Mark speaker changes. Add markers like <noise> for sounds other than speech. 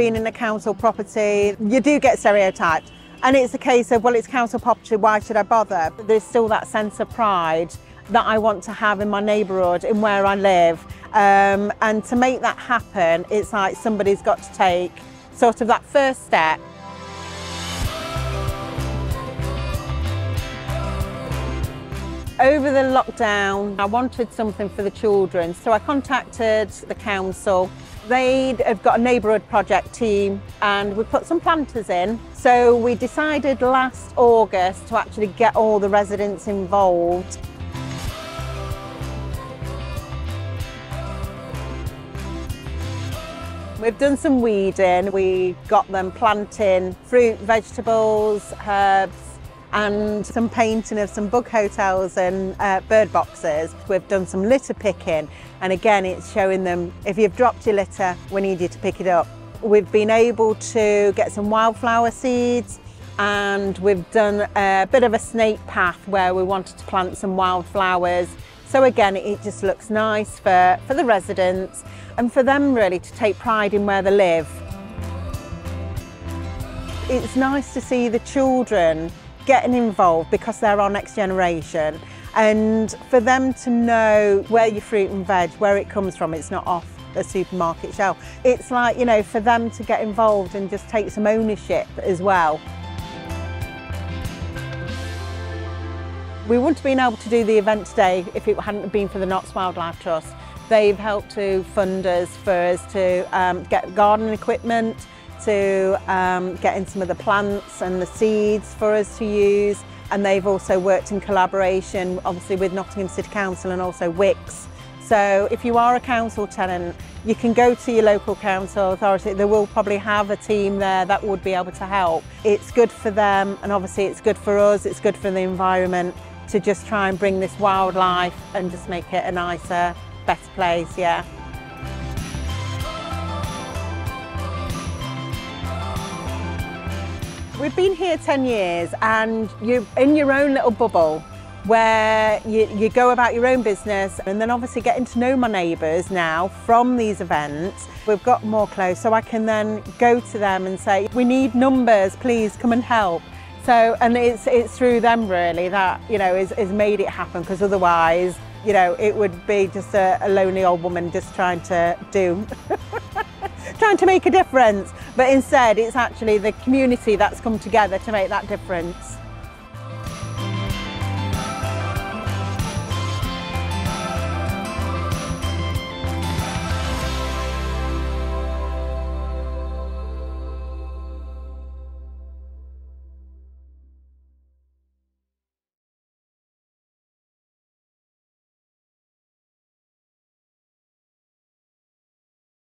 Speaker 1: being in a council property, you do get stereotyped. And it's a case of, well, it's council property, why should I bother? But there's still that sense of pride that I want to have in my neighbourhood, in where I live. Um, and to make that happen, it's like somebody's got to take sort of that first step Over the lockdown, I wanted something for the children, so I contacted the council. They have got a neighbourhood project team and we put some planters in. So we decided last August to actually get all the residents involved. We've done some weeding, we got them planting fruit, vegetables, herbs, and some painting of some bug hotels and uh, bird boxes. We've done some litter picking and again it's showing them if you've dropped your litter we need you to pick it up. We've been able to get some wildflower seeds and we've done a bit of a snake path where we wanted to plant some wildflowers. So again, it just looks nice for, for the residents and for them really to take pride in where they live. It's nice to see the children getting involved because they're our next generation and for them to know where your fruit and veg, where it comes from, it's not off a supermarket shelf. It's like, you know, for them to get involved and just take some ownership as well. We wouldn't have been able to do the event today if it hadn't been for the Notts Wildlife Trust. They've helped to fund us for us to um, get garden equipment, to um, get some of the plants and the seeds for us to use. And they've also worked in collaboration, obviously, with Nottingham City Council and also Wicks. So if you are a council tenant, you can go to your local council authority. They will probably have a team there that would be able to help. It's good for them and obviously it's good for us, it's good for the environment to just try and bring this wildlife and just make it a nicer, better place, yeah. We've been here 10 years and you're in your own little bubble where you, you go about your own business and then obviously getting to know my neighbours now from these events. We've got more close so I can then go to them and say, we need numbers, please come and help. So, and it's, it's through them really that, you know, is, is made it happen because otherwise, you know, it would be just a, a lonely old woman just trying to do <laughs> trying to make a difference. But instead, it's actually the community that's come together to make that difference.